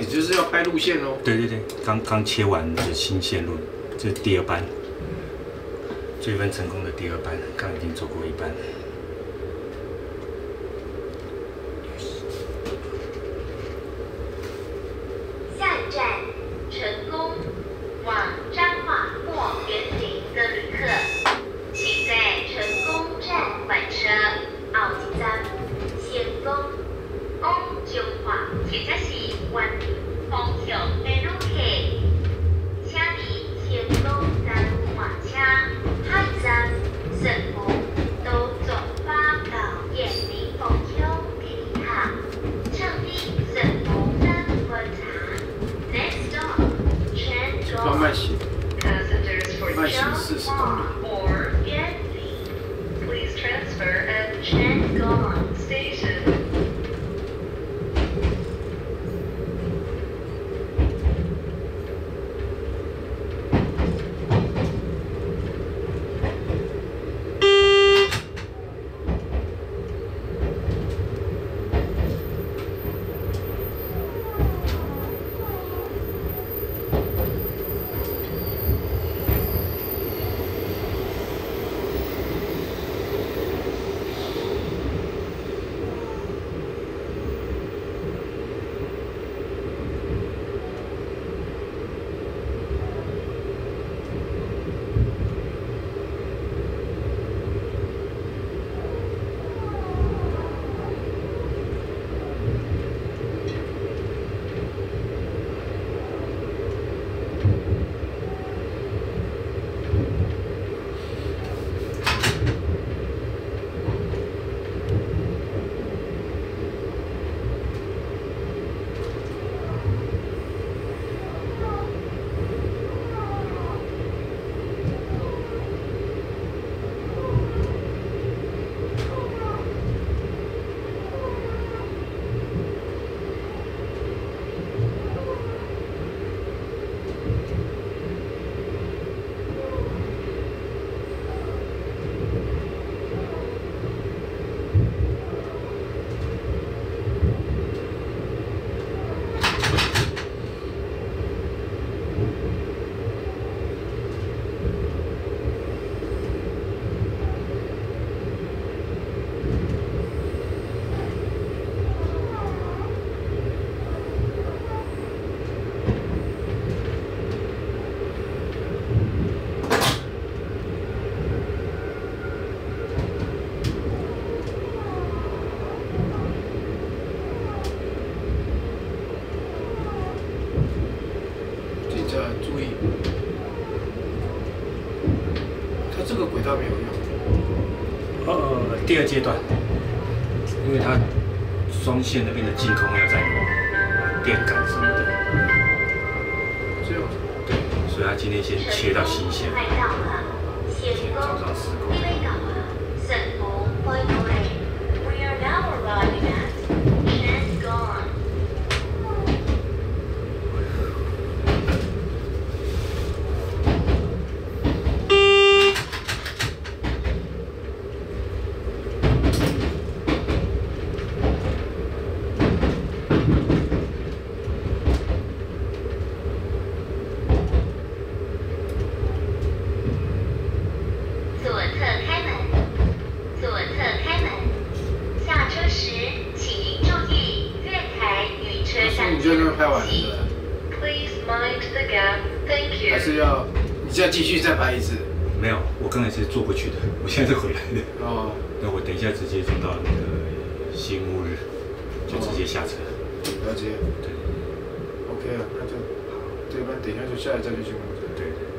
你就是要拍路线喽。对对对，刚刚切完的新线路，这第二班，追分成功的第二班，刚已经走过一班。navigation system. Or get Please transfer at Chang'an Station. 记者注意，它这个轨道没有用。呃，第二阶段，因为它双线那边的净空要再弄电感什么的，这样对，所以它今天先切到新线，早上施工你就那边拍完了.还是要你现在继续再拍一次？没有，我刚才是坐过去的，我现在是回来的。哦，那我等一下直接送到那个新屋日，就直接下车。了解。对 OK 啊，那就这一般等一下就下一站就新工站。对对。